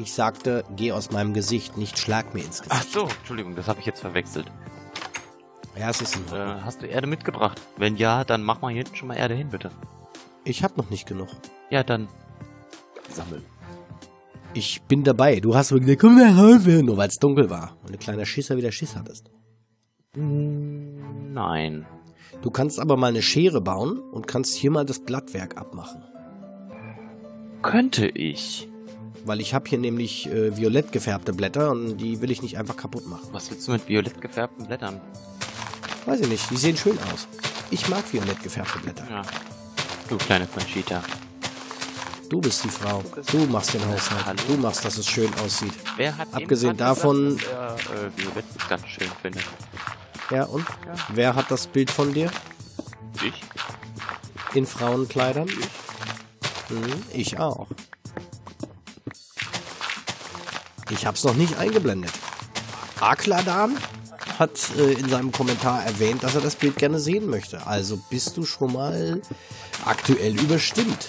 Ich sagte, geh aus meinem Gesicht, nicht schlag mir ins Ach Gesicht. so, Entschuldigung, das habe ich jetzt verwechselt. Ja, es ist ein Äh, hast du Erde mitgebracht? Wenn ja, dann mach mal hier hinten schon mal Erde hin, bitte. Ich hab noch nicht genug. Ja, dann sammeln. Ich bin dabei. Du hast mir gesagt, komm nach Hause, nur weil es dunkel war. Und ein kleiner Schisser wieder Schiss hattest. Mm, Nein. Du kannst aber mal eine Schere bauen und kannst hier mal das Blattwerk abmachen. Könnte ich. Weil ich habe hier nämlich äh, violett gefärbte Blätter und die will ich nicht einfach kaputt machen. Was willst du mit violett gefärbten Blättern? Weiß ich nicht, die sehen schön aus. Ich mag violett gefärbte Blätter. Ja. Du kleine Conchita. Du bist die Frau. Du machst den Haushalt. Hallo. Du machst, dass es schön aussieht. Wer hat Abgesehen davon- gesagt, dass er äh, violett ganz schön findet? Ja, und? Ja. Wer hat das Bild von dir? Ich? In Frauenkleidern? Hm, ich auch. Ich hab's noch nicht eingeblendet. Akladan hat äh, in seinem Kommentar erwähnt, dass er das Bild gerne sehen möchte. Also bist du schon mal aktuell überstimmt.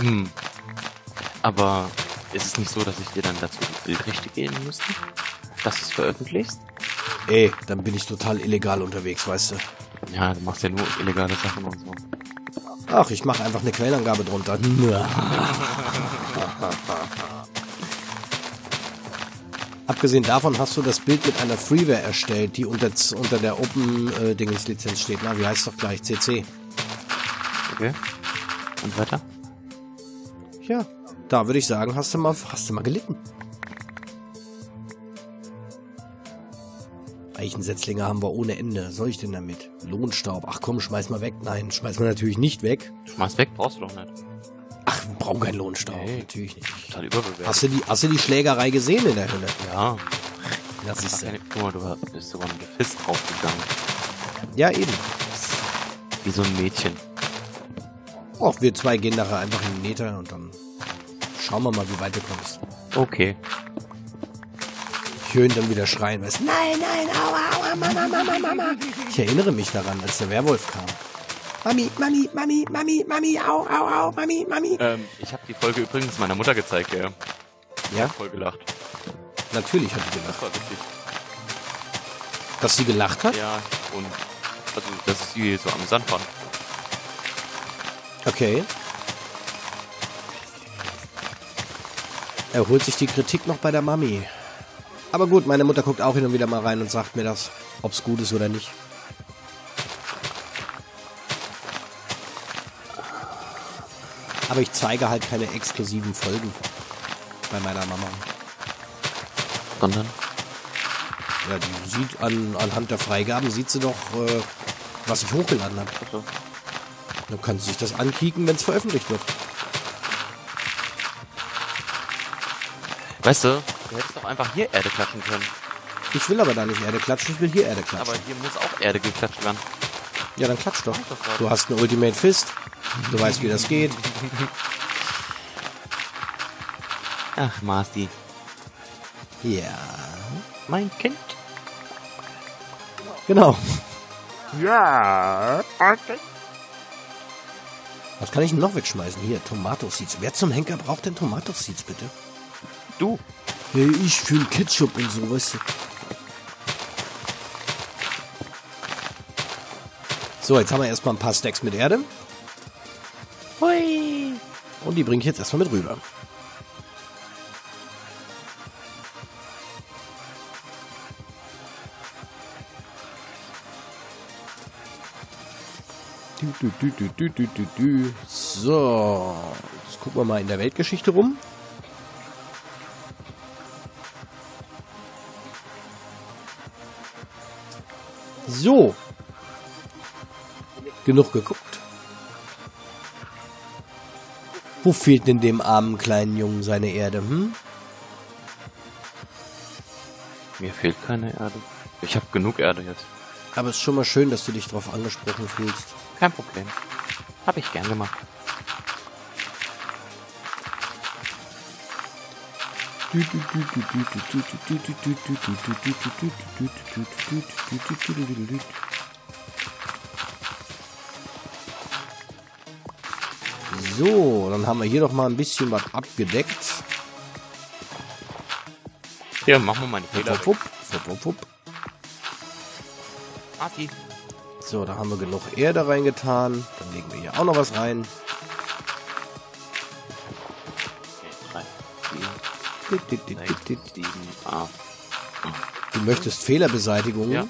Hm. Aber ist es nicht so, dass ich dir dann dazu die Bildrechte geben müsste? Dass du es veröffentlichst? Ey, dann bin ich total illegal unterwegs, weißt du. Ja, du machst ja nur illegale Sachen und so. Ach, ich mache einfach eine Quellenangabe drunter. Abgesehen davon hast du das Bild mit einer Freeware erstellt, die unter, unter der Open-Dingens-Lizenz steht. Na, wie heißt doch gleich? CC. Okay. Und weiter? Ja, da würde ich sagen, hast du mal, hast du mal gelitten. Eichensetzlinge haben wir ohne Ende. Was soll ich denn damit? Lohnstaub. Ach komm, schmeiß mal weg. Nein, schmeiß mal natürlich nicht weg. Schmeiß weg, brauchst du doch nicht. Ach, wir brauchen keinen Lohnstaub. Nee. Natürlich nicht. Total überbewertet. Hast du, die, hast du die Schlägerei gesehen in der Hölle? Ja. Das ist keine, guck mal, du bist sogar mit Fist draufgegangen. Ja, eben. Wie so ein Mädchen. Och, wir zwei gehen nachher einfach in den Nether und dann schauen wir mal, wie weit du kommst. Okay. Ich höre ihn dann wieder schreien, weißt du, nein, nein, aua, aua, Mama, Mama, Mama. Ich erinnere mich daran, als der Werwolf kam. Mami, Mami, Mami, Mami, Mami, au, au, au, Mami, Mami. Ähm, ich habe die Folge übrigens meiner Mutter gezeigt, ja. Ja, Voll gelacht. natürlich hat sie gelacht. Das war witzig. Dass sie gelacht hat? Ja, und also, dass ich sie so amüsant fand. Okay. Er holt sich die Kritik noch bei der Mami. Aber gut, meine Mutter guckt auch hin und wieder mal rein und sagt mir das, ob's gut ist oder nicht. Aber ich zeige halt keine exklusiven Folgen bei meiner Mama. Sondern? Ja, die sieht an, anhand der Freigaben, sieht sie doch, äh, was ich hochgeladen habe. Also, Dann kann sie sich das ankicken, wenn es veröffentlicht wird. weißt du, du hättest doch einfach hier Erde klatschen können. Ich will aber da nicht Erde klatschen, ich will hier Erde klatschen. Aber hier muss auch Erde geklatscht werden. Ja, dann klatsch doch. Du hast eine Ultimate Fist. Du weißt, wie das geht. Ach, Marsti. Ja. Mein Kind. Genau. Ja. Was kann ich denn noch wegschmeißen? Hier, Tomato-Seeds. Wer zum Henker braucht denn Tomato-Seeds, bitte? Du. Hey, ich für Ketchup und so, weißt du. So, jetzt haben wir erstmal ein paar Stacks mit Erde. Hui. Und die bringe ich jetzt erstmal mit rüber. Du, du, du. So, jetzt gucken wir mal in der Weltgeschichte rum. So. Genug geguckt. Wo fehlt denn dem armen kleinen Jungen seine Erde, hm? Mir fehlt keine Erde. Ich habe genug Erde jetzt. Aber es ist schon mal schön, dass du dich darauf angesprochen fühlst. Kein Problem. Habe ich gern gemacht. So, dann haben wir hier noch mal ein bisschen was abgedeckt. Hier, machen wir mal eine Fehler. Wupp, wupp, wupp, wupp. Marti. So, da haben wir genug Erde reingetan. Dann legen wir hier auch noch was rein. Du möchtest Fehlerbeseitigung. Ja.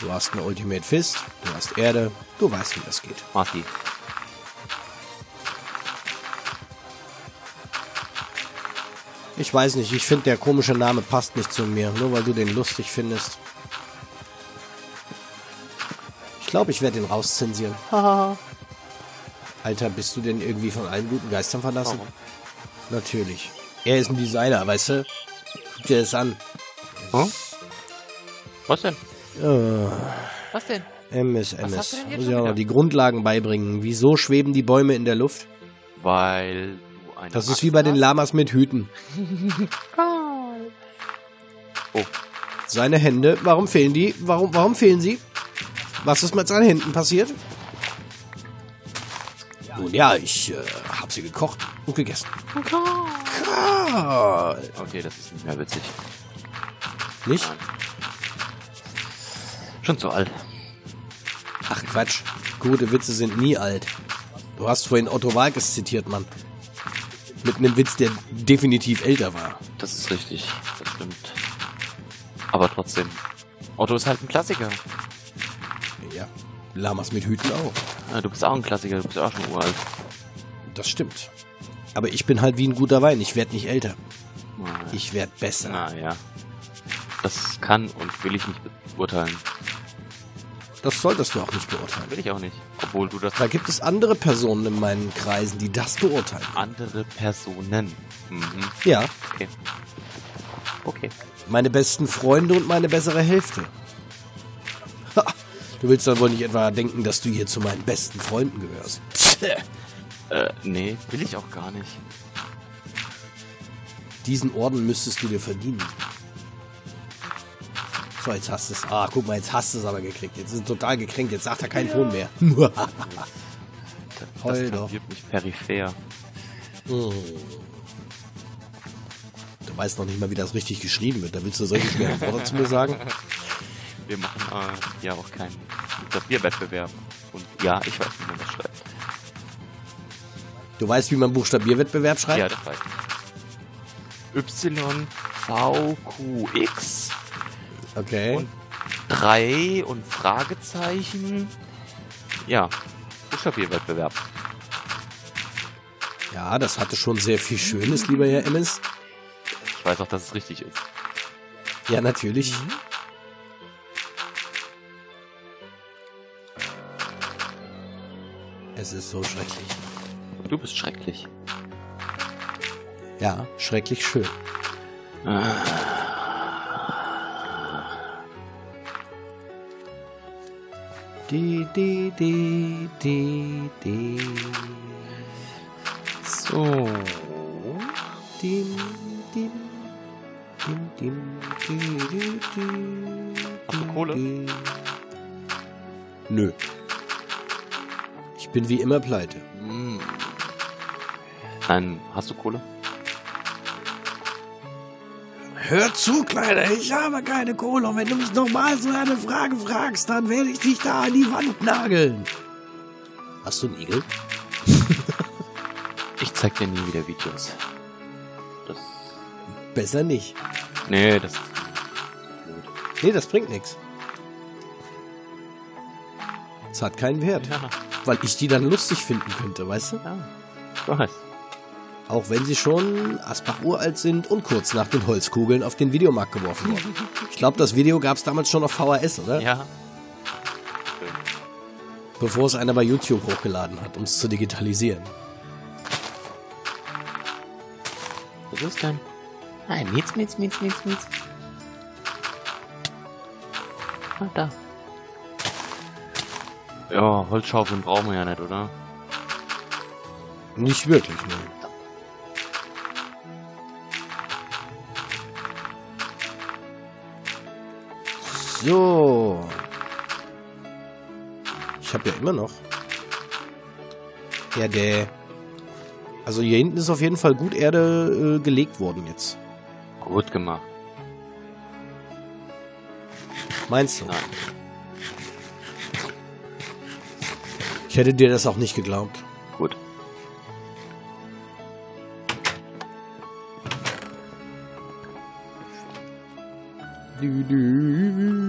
Du hast eine Ultimate Fist. Du hast Erde. Du weißt, wie das geht. Marti. Ich weiß nicht, ich finde, der komische Name passt nicht zu mir, nur weil du den lustig findest. Ich glaube, ich werde den rauszensieren. Haha. Alter, bist du denn irgendwie von allen guten Geistern verlassen? Warum? Natürlich. Er ist ein Designer, weißt du? Guck dir das an. Hm? Was denn? Äh, Was denn? MS, MS. Muss ja auch noch die Grundlagen beibringen. Wieso schweben die Bäume in der Luft? Weil eine Das ist wie bei den? Lamas mit Hüten. Oh, Seine Hände, warum fehlen die? Warum, warum fehlen sie? Was ist mit seinen Händen passiert? Nun ja, ich äh, habe sie gekocht und gegessen. Karl. okay, das ist nicht mehr witzig. Nicht? Nein. Schon zu alt. Ach Quatsch. Gute Witze sind nie alt. Du hast vorhin Otto Walkes zitiert, Mann. Mit einem Witz, der definitiv älter war. Das ist richtig. Das stimmt. Aber trotzdem. Otto ist halt ein Klassiker. Ja. Lamas mit Hüten auch. Ja, du bist auch ein Klassiker, du bist auch schon uralt. Das stimmt. Aber ich bin halt wie ein guter Wein. Ich werde nicht älter. Ich werde besser. Naja. Das kann und will ich nicht beurteilen. Das solltest du auch nicht beurteilen. Will ich auch nicht. Obwohl du das Da gibt es andere Personen in meinen Kreisen, die das beurteilen. andere Personen. Mhm. Ja, Okay. Okay. meine besten Freunde und meine bessere Hälfte. Ha, du willst doch wohl nicht etwa denken, dass du hier zu meinen besten Freunden gehörst. Äh, nee, will ich auch gar nicht. Diesen Orden müsstest du dir verdienen. So, jetzt hast du es. Ah, guck mal, jetzt hast du es aber gekriegt. Jetzt ist es total gekränkt. Jetzt sagt er keinen Ton mehr. Das, Heul doch. mich peripher. Du weißt noch nicht mal, wie das richtig geschrieben wird. Da willst du solche schweren Worte zu mir sagen? Wir machen äh, ja auch keinen Bierwettbewerb. Und ja, ich weiß, wie man das schreibt. Du weißt, wie man Buchstabierwettbewerb schreibt? Ja, das weiß ich. Y, V, Q, X Okay. und 3 und Fragezeichen. Ja, Buchstabierwettbewerb. Ja, das hatte schon sehr viel Schönes, lieber Herr Emmes. Ich weiß auch, dass es richtig ist. Ja, natürlich. Es ist so schrecklich. Du bist schrecklich. Ja, schrecklich schön. Die, die, die, die, die. So. Dim, dim, dim, dim, di, di, di, Hast du Kohle? Nö. Ich bin wie immer pleite. Hm. Nein, hast du Kohle? Hör zu, Kleiner, ich habe keine Kohle. Und wenn du mich nochmal so eine Frage fragst, dann werde ich dich da an die Wand nageln. Hast du einen Igel? Ich zeig dir nie wieder Videos. Das. Besser nicht. Nee, das. Nee, das bringt nichts. Es hat keinen Wert, Ja, weil ich die dann lustig finden könnte, weißt du? ja. Ich weiß. Auch wenn sie schon Asbach uralt sind und kurz nach den Holzkugeln auf den Videomarkt geworfen wurden. Ich glaube, das Video gab es damals schon auf VHS, oder? Ja. Bevor es einer bei YouTube hochgeladen hat, um es zu digitalisieren. Was ist denn? Nein, Mietz, Mietz, Mietz, Mietz, Mietz. Ah, da. Ja, Holzschaufeln brauchen wir ja nicht, oder? Nicht wirklich, ne. So. Ich habe ja immer noch Erde. Also hier hinten ist auf jeden Fall gut Erde äh, gelegt worden jetzt. Gut gemacht. Meinst du? Nein. Ich hätte dir das auch nicht geglaubt. Gut. Du, du, du.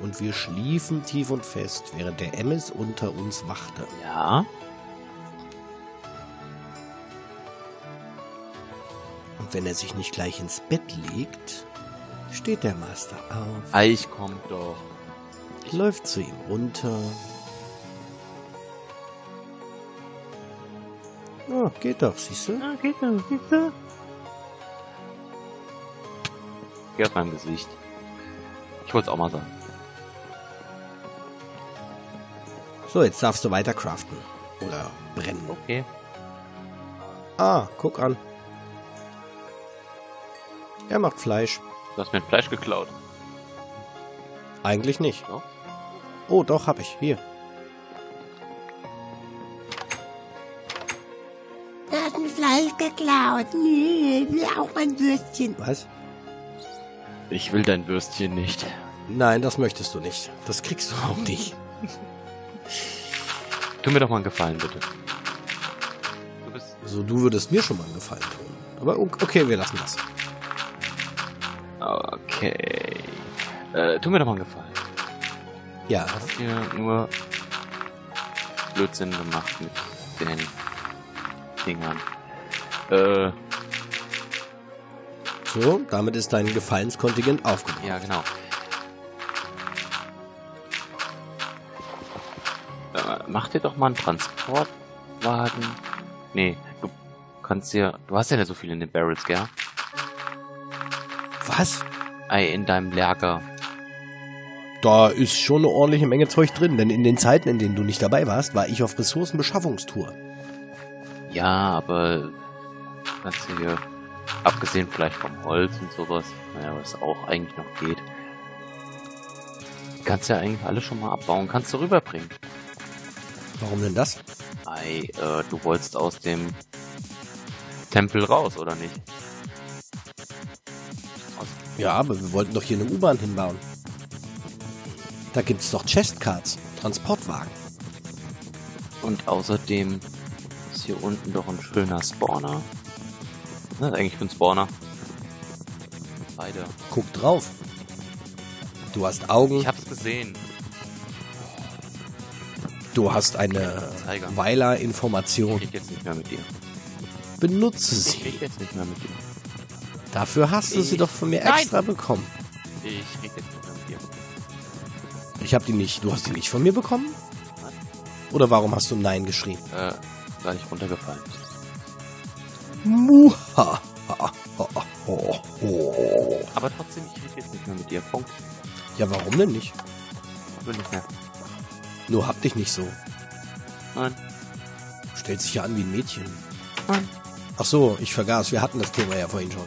Und wir schliefen tief und fest, während der Emmes unter uns wachte. Ja. Und wenn er sich nicht gleich ins Bett legt, steht der Master auf, Eich kommt doch. läuft zu ihm runter. Ja, geht doch, siehst du? Ja, geht doch, geht doch. Geh auf meinem Gesicht. Ich wollte es auch mal sagen. So, jetzt darfst du weiter craften. Oder brennen. Okay. Ah, guck an. Er macht Fleisch. Du hast mir ein Fleisch geklaut. Eigentlich nicht. Doch. Oh, doch, hab ich. Hier. Geklaut. Nee, ich will auch mein Würstchen. Was? Ich will dein Würstchen nicht. Nein, das möchtest du nicht. Das kriegst du auch nicht. Tu mir doch mal einen Gefallen, bitte. Du bist. So, du würdest mir schon mal einen Gefallen tun. Aber okay, wir lassen das. Okay. Äh, tu mir doch mal einen Gefallen. Ja, Du hast hier nur Blödsinn gemacht mit den Dingern. Äh, so, damit ist dein Gefallenskontingent aufgebaut. ja, genau. Äh, mach dir doch mal einen Transportwagen. Nee, du kannst dir. Du hast ja nicht so viel in den Barrels, gell? Was? Ei, in deinem Lager. Da ist schon eine ordentliche Menge Zeug drin, denn in den Zeiten, in denen du nicht dabei warst, war ich auf Ressourcenbeschaffungstour. Ja, aber kannst du hier, abgesehen vielleicht vom Holz und sowas, naja, was auch eigentlich noch geht, kannst du ja eigentlich alles schon mal abbauen, kannst du rüberbringen. Warum denn das? Ei, äh, du wolltest aus dem Tempel raus, oder nicht? Ja, aber wir wollten doch hier eine U-Bahn hinbauen. Da gibt's doch Chestcards, Transportwagen. und außerdem ist hier unten doch ein schöner Spawner. Ist eigentlich für ein Spawner? Beide. Guck drauf. Du hast Augen, Ich hab's gesehen. du hast eine. Weiler-Information. Ich jetzt nicht mehr mit dir. Benutze Ich sie. rede jetzt nicht mehr mit dir. Dafür hast du sie Ich- doch von mir Nein. extra bekommen. Ich rede jetzt nicht mehr mit dir. Ich habe die nicht. Du hast die nicht von mir bekommen? Nein. Oder warum hast du Nein geschrieben? Äh, weil ich runtergefallen bin. Muha. Aber trotzdem, ich rede jetzt nicht mehr mit dir. Punkt. Ja, warum denn nicht? Ich will nicht mehr. Nur hab dich nicht so. Nein. Stellt sich ja an wie ein Mädchen. Nein. Ach so, ich vergaß. Wir hatten das Thema ja vorhin schon.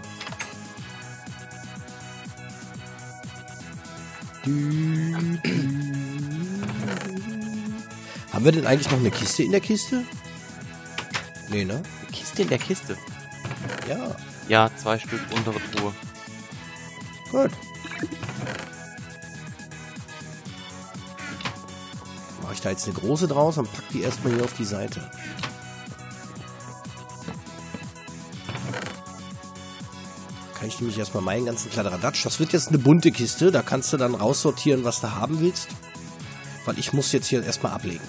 Haben wir denn eigentlich noch eine Kiste in der Kiste? Nee, ne? Eine Kiste in der Kiste. Ja, Ja, zwei Stück untere Truhe. gut. Mache ich da jetzt eine große draus und pack die erstmal hier auf die Seite. Kann ich nämlich erstmal meinen ganzen Kladderadatsch. Das wird jetzt eine bunte Kiste. Da kannst du dann raussortieren, was du haben willst. Weil ich muss jetzt hier erstmal ablegen.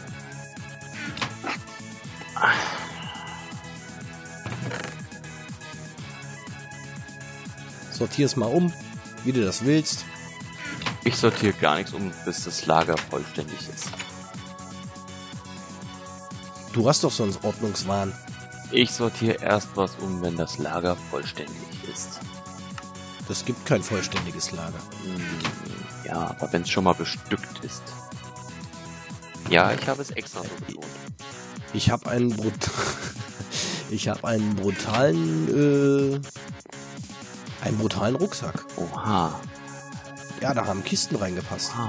Sortier es mal um, wie du das willst. Ich sortiere gar nichts um, bis das Lager vollständig ist. Du hast doch sonst Ordnungswahn. Ich sortiere erst was um, wenn das Lager vollständig ist. Das gibt kein vollständiges Lager. Hm, Ja, aber wenn es schon mal bestückt ist. Ja, ich habe es extra so betont. Ich habe einen Brut Ich habe einen brutalen, äh, einen brutalen Rucksack. Oha. Ja, da haben Kisten reingepasst. Oha.